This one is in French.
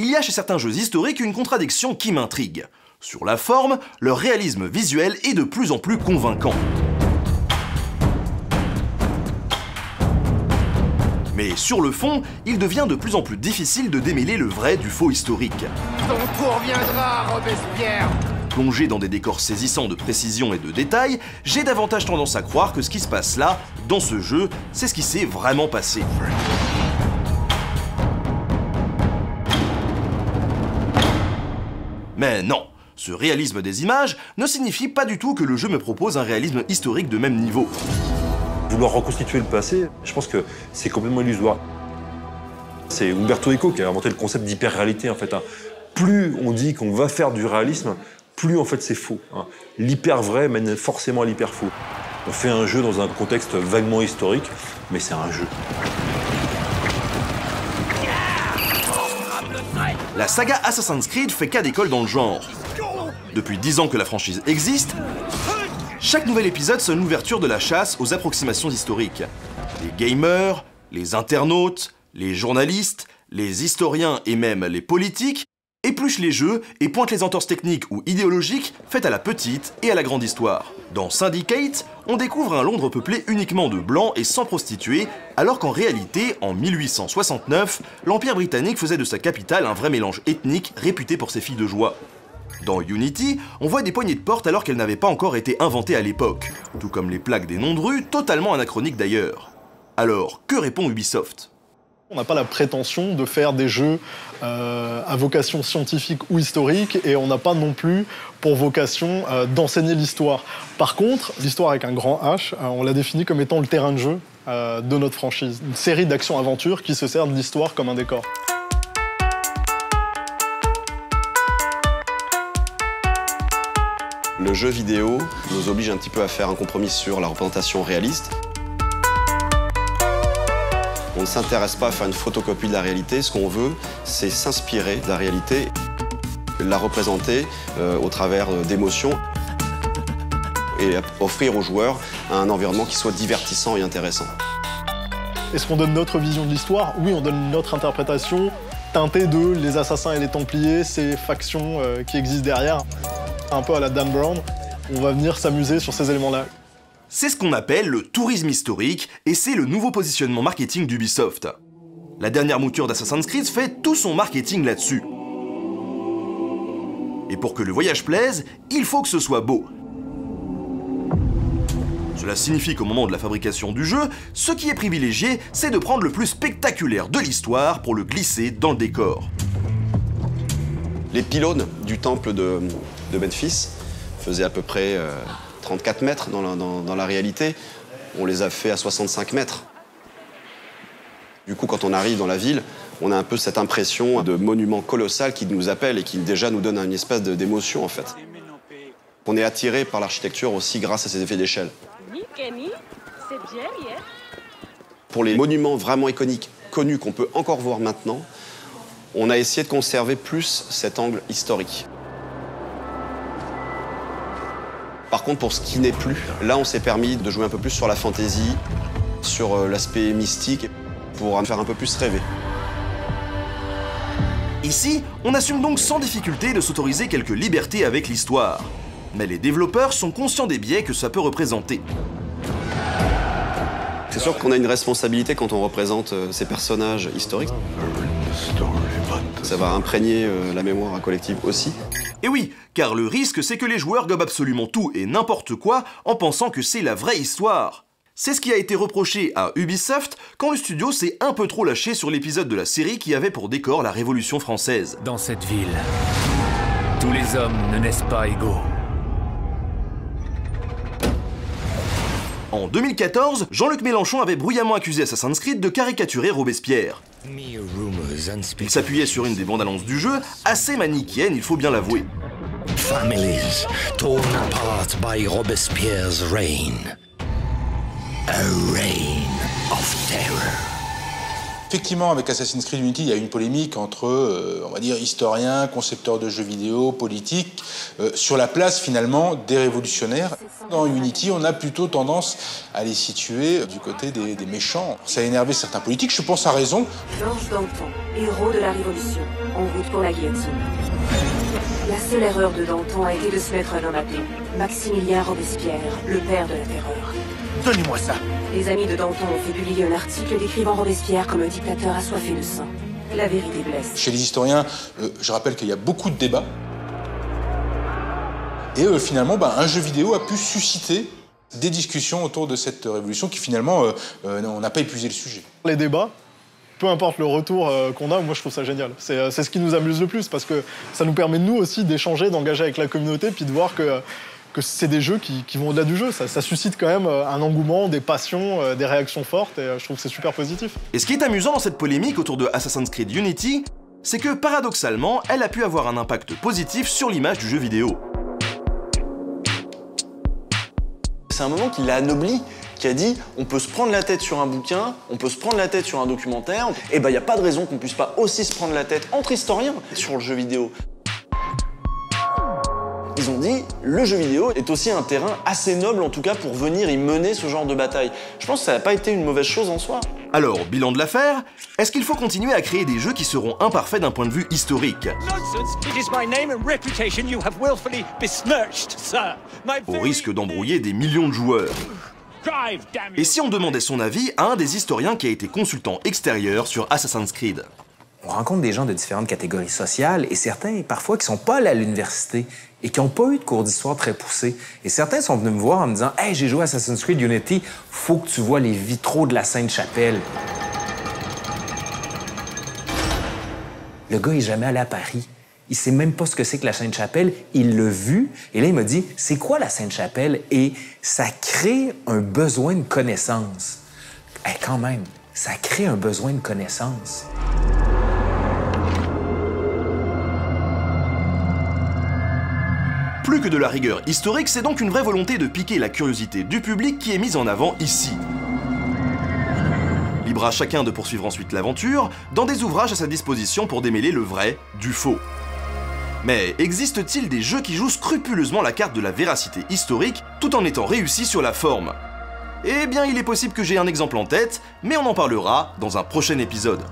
il y a chez certains jeux historiques une contradiction qui m'intrigue. Sur la forme, leur réalisme visuel est de plus en plus convaincant. Mais sur le fond, il devient de plus en plus difficile de démêler le vrai du faux historique. Ton tour viendra, Robespierre Plongé dans des décors saisissants de précision et de détails, j'ai davantage tendance à croire que ce qui se passe là, dans ce jeu, c'est ce qui s'est vraiment passé. Mais non, ce réalisme des images ne signifie pas du tout que le jeu me propose un réalisme historique de même niveau. Vouloir reconstituer le passé, je pense que c'est complètement illusoire. C'est Umberto Eco qui a inventé le concept d'hyper-réalité en fait. hein. Plus on dit qu'on va faire du réalisme, plus en fait c'est faux. hein. L'hyper vrai mène forcément à l'hyper faux. On fait un jeu dans un contexte vaguement historique, mais c'est un jeu. La saga Assassin's Creed fait cas d'école dans le genre. Depuis 10 ans que la franchise existe, chaque nouvel épisode sonne l'ouverture de la chasse aux approximations historiques. Les gamers, les internautes, les journalistes, les historiens et même les politiques épluchent les jeux et pointent les entorses techniques ou idéologiques faites à la petite et à la grande histoire. Dans Syndicate, on découvre un Londres peuplé uniquement de blancs et sans prostituées, alors qu'en réalité, en 1869, l'Empire britannique faisait de sa capitale un vrai mélange ethnique réputé pour ses filles de joie. Dans Unity, on voit des poignées de porte alors qu'elles n'avaient pas encore été inventées à l'époque, tout comme les plaques des noms de rues, totalement anachroniques d'ailleurs. Alors, que répond Ubisoft? On n'a pas la prétention de faire des jeux euh, à vocation scientifique ou historique et on n'a pas non plus pour vocation euh, d'enseigner l'histoire. Par contre, l'histoire avec un grand H, euh, on l'a défini comme étant le terrain de jeu de notre franchise. Une série d'actions-aventures qui se sert de l'histoire comme un décor. Le jeu vidéo nous oblige un petit peu à faire un compromis sur la représentation réaliste. On ne s'intéresse pas à faire une photocopie de la réalité. Ce qu'on veut, c'est s'inspirer de la réalité, la représenter euh, au travers euh, d'émotions et offrir aux joueurs un environnement qui soit divertissant et intéressant. Est-ce qu'on donne notre vision de l'histoire? Oui, on donne notre interprétation teintée de les assassins et les templiers, ces factions euh, qui existent derrière. Un peu à la Dan Brown, on va venir s'amuser sur ces éléments-là. C'est ce qu'on appelle le tourisme historique et c'est le nouveau positionnement marketing d'Ubisoft. La dernière mouture d'Assassin's Creed fait tout son marketing là-dessus. Et pour que le voyage plaise, il faut que ce soit beau. Cela signifie qu'au moment de la fabrication du jeu, ce qui est privilégié, c'est de prendre le plus spectaculaire de l'histoire pour le glisser dans le décor. Les pylônes du temple de, Memphis faisaient à peu près euh, 34 mètres dans la, dans- dans la réalité. On les a fait à 65 mètres. Du coup, quand on arrive dans la ville, on a un peu cette impression de monument colossal qui nous appelle et qui déjà nous donne une espèce d'émotion en fait. On est attiré par l'architecture aussi grâce à ces effets d'échelle. Pour les monuments vraiment iconiques, connus qu'on peut encore voir maintenant, on a essayé de conserver plus cet angle historique. Par contre, pour ce qui n'est plus, là, on s'est permis de jouer un peu plus sur la fantaisie, sur euh, l'aspect mystique, pour faire un peu plus rêver. Ici, on assume donc sans difficulté de s'autoriser quelques libertés avec l'histoire. Mais les développeurs sont conscients des biais que ça peut représenter. C'est sûr qu'on a une responsabilité quand on représente euh, ces personnages historiques. Ça va imprégner euh, la mémoire collective aussi. Et oui, car le risque c'est que les joueurs gobent absolument tout et n'importe quoi en pensant que c'est la vraie histoire. C'est ce qui a été reproché à Ubisoft quand le studio s'est un peu trop lâché sur l'épisode de la série qui avait pour décor la Révolution française. Dans cette ville, tous les hommes ne naissent pas égaux. En 2014, Jean-Luc Mélenchon avait bruyamment accusé Assassin's Creed de caricaturer Robespierre. Il s'appuyait sur une des bandes annonces du jeu, assez manichéenne, il faut bien l'avouer. Families torn apart by Robespierre's reign. A reign of terror. Effectivement, avec Assassin's Creed Unity, il y a une polémique entre, euh, on va dire, historiens, concepteurs de jeux vidéo, politiques, euh, sur la place finalement des révolutionnaires. Dans Unity, on a plutôt tendance à les situer du côté des, des méchants. Ça a énervé certains politiques, je pense à raison. Georges Danton, héros de la Révolution, en route pour la guillotine. La seule erreur de Danton a été de se mettre un homme appelé Maximilien Robespierre, le père de la terreur. Donnez-moi ça Les amis de Danton ont fait publier un article décrivant Robespierre comme un dictateur assoiffé de sang. La vérité blesse. Chez les historiens, euh, je rappelle qu'il y a beaucoup de débats. Et euh, finalement, bah, un jeu vidéo a pu susciter des discussions autour de cette révolution qui finalement, euh, euh, on n'a pas épuisé le sujet. Les débats, peu importe le retour euh, qu'on a, moi je trouve ça génial. C'est euh, c'est ce qui nous amuse le plus parce que ça nous permet nous aussi d'échanger, d'engager avec la communauté, puis de voir que, que c'est des jeux qui, qui vont au-delà du jeu. Ça, ça suscite quand même euh, un engouement, des passions, euh, des réactions fortes, et euh, je trouve que c'est super positif. Et ce qui est amusant dans cette polémique autour de Assassin's Creed Unity, c'est que paradoxalement, elle a pu avoir un impact positif sur l'image du jeu vidéo. C'est un moment qui l'a anobli, qui a dit on peut se prendre la tête sur un bouquin, on peut se prendre la tête sur un documentaire, et ben il n'y a pas de raison qu'on puisse pas aussi se prendre la tête entre historiens sur le jeu vidéo. Ils ont dit le jeu vidéo est aussi un terrain assez noble en tout cas pour venir y mener ce genre de bataille. Je pense que ça n'a pas été une mauvaise chose en soi. Alors, bilan de l'affaire, est-ce qu'il faut continuer à créer des jeux qui seront imparfaits d'un point de vue historique? Nonsense! It is my name and reputation you have willfully besmirched, sir. My Au risque d'embrouiller des millions de joueurs. Et si on demandait son avis à un des historiens qui a été consultant extérieur sur Assassin's Creed? On rencontre des gens de différentes catégories sociales et certains, parfois, qui sont pas allés à l'université et qui n'ont pas eu de cours d'histoire très poussés. Et certains sont venus me voir en me disant Hey, j'ai joué à Assassin's Creed Unity, faut que tu vois les vitraux de la Sainte-Chapelle. Le gars est jamais allé à Paris. Il sait même pas ce que c'est que la Sainte-Chapelle. Il l'a vu. Et là, il m'a dit C'est quoi la Sainte-Chapelle Et ça crée un besoin de connaissance. Eh, quand même, ça crée un besoin de connaissance. Plus que de la rigueur historique, c'est donc une vraie volonté de piquer la curiosité du public qui est mise en avant ici. Libre à chacun de poursuivre ensuite l'aventure dans des ouvrages à sa disposition pour démêler le vrai du faux. Mais existe-t-il des jeux qui jouent scrupuleusement la carte de la véracité historique tout en étant réussis sur la forme? Eh bien, il est possible que j'ai un exemple en tête, mais on en parlera dans un prochain épisode.